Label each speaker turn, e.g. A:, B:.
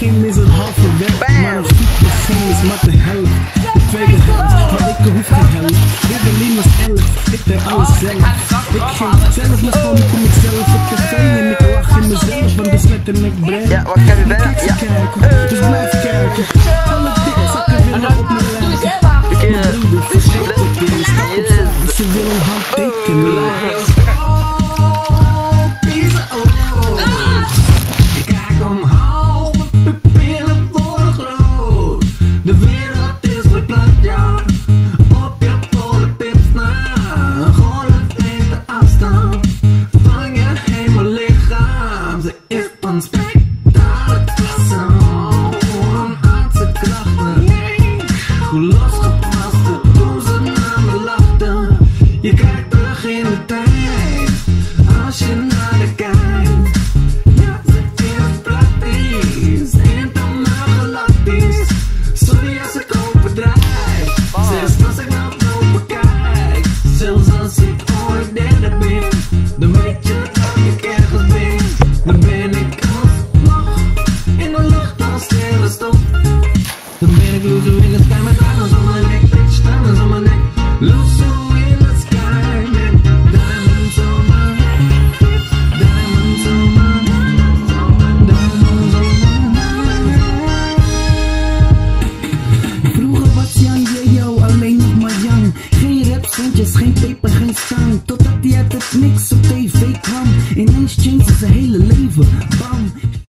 A: Misschien is het half verwerkt, maar een goed begin is maar de helft. De tweede helft had ik hoef geen helft. Ridderlin was elf, ik ben alles zelf. Ik ging zelf naar school, kom ik zelf op café en ik lach in mezelf, want de slet en ik breng.
B: Ja, wat kan je
A: daar?
B: Ja.
A: Dus blijf kijken. Alle dikzakken willen op mijn lijf. Ik heb een bloeder, verschrikkelijk. Ze willen handtekenen. one's back. niks op tv kwam. Ineens chances een hele lever bum